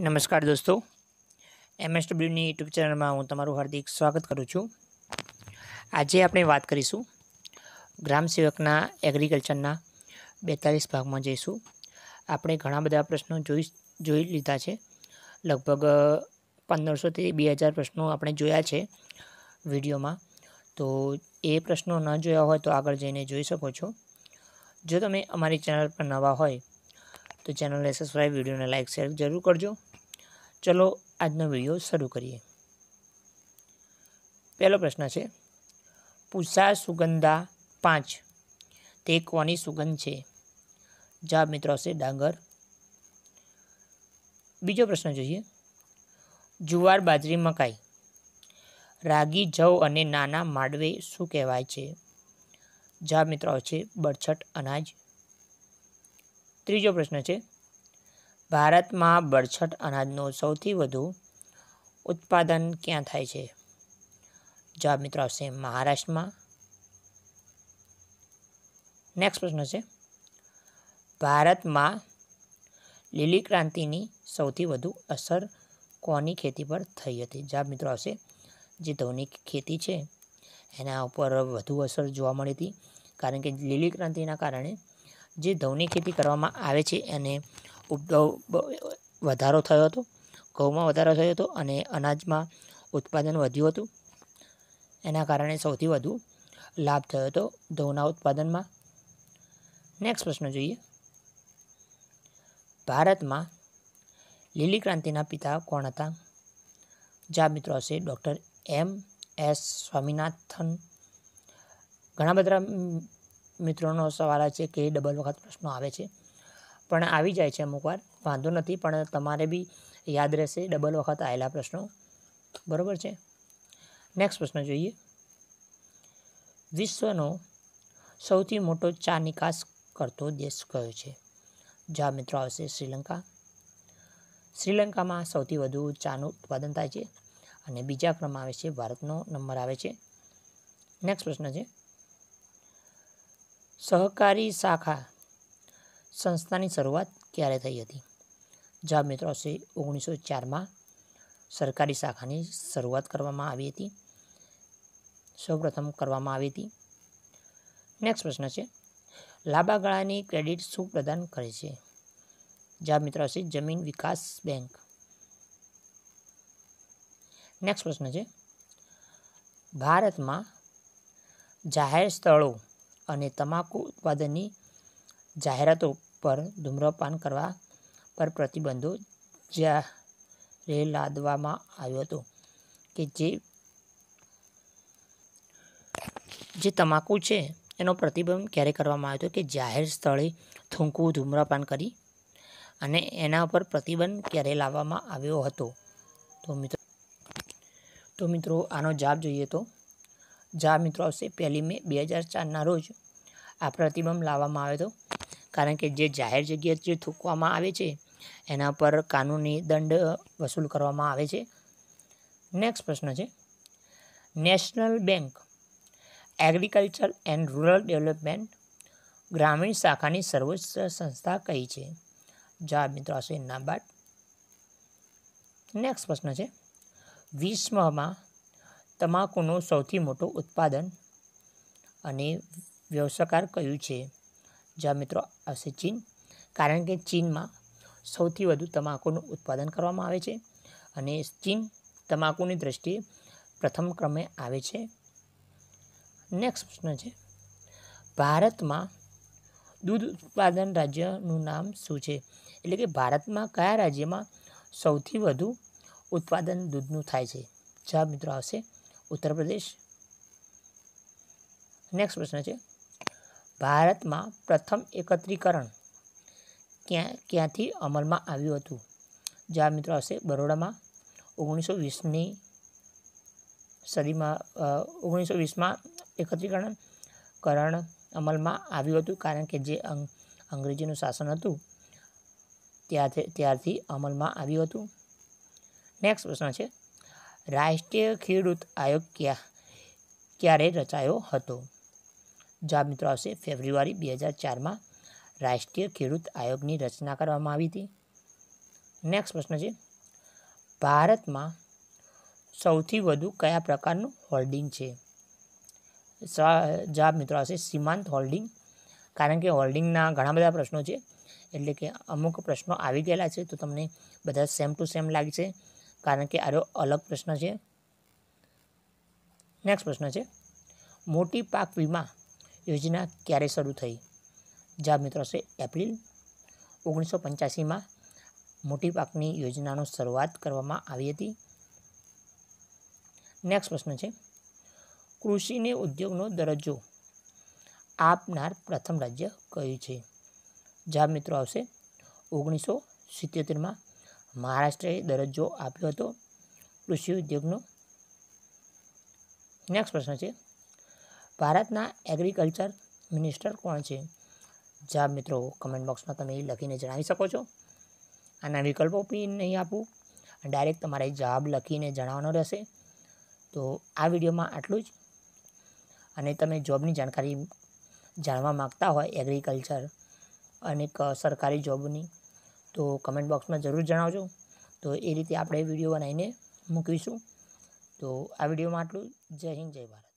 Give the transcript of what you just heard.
નમસ્કાર દોસ્તો. એમએસડબ્લ્યુની યુટ્યુબ ચેનલમાં હું તમારું હાર્દિક સ્વાગત કરું છું. આજે આપણે વાત કરીશું ગ્રામ સેવકના એગ્રીકલ્ચરના બેતાલીસ ભાગમાં જઈશું. આપણે ઘણા બધા પ્રશ્નો જોઈ જોઈ લીધા છે. લગભગ પંદરસોથી બે હજાર પ્રશ્નો આપણે જોયા છે વિડીયોમાં. તો એ પ્રશ્નો ન જોયા હોય તો આગળ જઈને જોઈ શકો છો. જો તમે અમારી ચેનલ પર નવા હોય તો ચેનલને સબસ્ક્રાઈબ વિડીયોને લાઇક શેર જરૂર કરજો. ચલો આજનો વીડિયો શરૂ કરીએ. પહેલો પ્રશ્ન છે પૂષા સુગંધા પાંચ, તે કોની સુગંધ છે? જવાબ મિત્રો આવશે ડાંગર. બીજો પ્રશ્ન જોઈએ, જુવાર બાજરી મકાઈ, રાગી જવ અને નાના માડવે શું કહેવાય છે? જવાબ મિત્રો છે બરછટ અનાજ. ત્રીજો પ્રશ્ન છે ભારતમાં બરછટ અનાજનું સૌથી વધુ ઉત્પાદન ક્યાં થાય છે? જવાબ મિત્રો આવશે મહારાષ્ટ્રમાં. નેક્સ્ટ પ્રશ્ન છે. ભારતમાં લીલી ક્રાંતિની સૌથી વધુ અસર કોની ખેતી પર થઈ હતી? જવાબ મિત્રો આવશે જે ઘઉંની ખેતી છે. એના ઉપર વધુ અસર જોવા મળી હતી. કારણ કે લીલી ક્રાંતિના કારણે જે ઘઉંની ખેતી કરવામાં આવે છે એને વધારો થયો હતો, ઘઉંમાં વધારો થયો હતો અને અનાજમાં ઉત્પાદન વધ્યું હતું. એના કારણે સૌથી વધુ લાભ થયો હતો ઘઉંના ઉત્પાદનમાં. નેક્સ્ટ પ્રશ્ન જોઈએ. ભારતમાં લીલી ક્રાંતિના પિતા કોણ હતા? જવાબ મિત્રો હશે ડૉક્ટર એમ એસ સ્વામિનાથન. ઘણા બધા મિત્રોનો સવાલ છે કે ડબલ વખત પ્રશ્નો આવે છે. પણ આવી જાય છે અમુક વાર. વાંધો નથી, પણ તમારે બી યાદ રહેશે ડબલ વખત આવેલા પ્રશ્નો. બરાબર છે? નેક્સ્ટ પ્રશ્ન જોઈએ. વિશ્વનો સૌથી મોટો ચા નિકાસ કરતો દેશ કયો છે? જવાબ મિત્રો આવશે શ્રીલંકા. શ્રીલંકામાં સૌથી વધુ ચાનું ઉત્પાદન થાય છે અને બીજા ક્રમ આવે છે ભારતનો નંબર આવે છે. નેક્સ્ટ પ્રશ્ન છે. સહકારી શાખા સંસ્થાની શરૂઆત ક્યારે થઈ હતી? જવાબ મિત્રો આવશે ઓગણીસો ચારમાં. સરકારી શાખાની શરૂઆત કરવામાં આવી હતી. સૌપ્રથમ કરવામાં આવી હતી. નેક્સ્ટ પ્રશ્ન છે. લાંબા ગાળાની ક્રેડિટ શું પ્રદાન કરે છે? જવાબ મિત્રો આવશે જમીન વિકાસ બેંક. નેક્સ્ટ પ્રશ્ન છે. ભારતમાં જાહેર સ્થળો અને તમાકુ ઉત્પાદનની જાહેરાતો પર ધૂમ્રપાન કરવા પર પ્રતિબંધો જાહેર લાદવામાં આવ્યો હતો કે જે જે તમાકુ છે એનો પ્રતિબંધ ક્યારે કરવામાં આવ્યો હતો કે જાહેર સ્થળે થૂંકવું, ધૂમ્રપાન કરી અને એના પર પ્રતિબંધ ક્યારે લાવવામાં આવ્યો હતો? તો મિત્રો તો મિત્રો આનો જવાબ જોઈએ તો, જવાબ મિત્રો આવશે પહેલી મે બે હજાર ચારના રોજ આ પ્રતિબંધ લાવવામાં આવ્યો હતો. કારણ કે જે જાહેર જગ્યાએ જે થૂકવામાં આવે છે, એના પર કાનૂની દંડ વસૂલ કરવામાં આવે છે. નેક્સ્ટ પ્રશ્ન છે. National bank agriculture and rural development ગ્રામીણ શાખાની સર્વોચ્ચ સંસ્થા કઈ છે? જવાબ મિત્રો આવશે નાબાર્ડ. નેક્સ્ટ પ્રશ્ન છે. વિશ્વમાં તમાકુનું સૌથી મોટું ઉત્પાદન અને વ્યવસાયકાર કયું છે? જ્યાં મિત્રો, આવશે ચીન. કારણ કે ચીનમાં સૌથી વધુ તમાકુનું ઉત્પાદન કરવામાં આવે છે અને ચીન તમાકુની દ્રષ્ટિએ પ્રથમ ક્રમે આવે છે. નેક્સ્ટ પ્રશ્ન છે. ભારતમાં દૂધ ઉત્પાદન રાજ્યનું નામ શું છે? એટલે કે ભારતમાં કયા રાજ્યમાં સૌથી વધુ ઉત્પાદન દૂધનું થાય છે? જવાબ મિત્રો, આવશે ઉત્તર પ્રદેશ. નેક્સ્ટ પ્રશ્ન છે. ભારતમાં પ્રથમ એકત્રીકરણ ક્યાં, ક્યાંથી અમલમાં આવ્યું હતું? જવાબ મિત્રો આવશે બરોડામાં ઓગણીસો વીસની સદીમાં ઓગણીસો વીસમાં એકત્રીકરણ કરણ અમલમાં આવ્યું હતું. કારણ કે જે અંગ્રેજીનું શાસન હતું ત્યારથી ત્યારથી અમલમાં આવ્યું હતું. નેક્સ્ટ પ્રશ્ન છે. રાષ્ટ્રીય ખેડૂત આયોગ ક્યાં, ક્યારે રચાયો હતો? જવાબ મિત્રો આવશે. ફેબ્રુઆરી બે હજાર ચારમાં રાષ્ટ્રીય ખેડૂત આયોગની રચના કરવામાં આવી હતી. નેક્સ્ટ પ્રશ્ન છે. ભારતમાં સૌથી વધુ કયા પ્રકારનું હોલ્ડિંગ છે? જવાબ મિત્રો આવશે. સીમાંત હોલ્ડિંગ કારણ કે હોલ્ડિંગના ઘણા બધા પ્રશ્નો છે. એટલે કે અમુક પ્રશ્નો આવી ગયેલા છે તો તમને બધા સેમ ટુ સેમ લાગશે. કારણ કે આરો અલગ પ્રશ્ન છે. નેક્સ્ટ પ્રશ્ન છે. મોટી પાક વીમા યોજના ક્યારે શરૂ થઈ. જવાબ મિત્રો છે એપ્રિલ ઓગણીસો પંચ્યાસીમાં મોટી પાકની યોજનાનો શરૂઆત કરવામાં આવી હતી. નેક્સ્ટ પ્રશ્ન છે. કૃષિને ઉદ્યોગનો દરજ્જો આપનાર પ્રથમ રાજ્ય કયું છે? જવાબ મિત્રો, આવશે ઓગણીસો સિત્યોતેરમાં મહારાષ્ટ્રએ દરજ્જો આપ્યો હતો કૃષિ ઉદ્યોગનો. નેક્સ્ટ પ્રશ્ન છે. ભારતના એગ્રીકલ્ચર મિનિસ્ટર કોણ છે? જવાબ મિત્રો કમેન્ટ બોક્સમાં તમે લખીને જણાવી શકો છો. આના વિકલ્પો બી નહીં આપું. ડાયરેક્ટ તમારે જવાબ લખીને જણાવવાનો રહેશે. તો આ વિડીયોમાં આટલું જ. અને તમે જોબની જાણકારી જાણવા માગતા હોય એગ્રીકલ્ચર અનેક સરકારી જોબની, તો કમેન્ટ બોક્સમાં જરૂર જણાવજો. તો એ રીતે આપણે વીડિયો બનાવીને મૂકીશું. તો આ વિડીયોમાં આટલું જય હિન્દ, જય ભારત.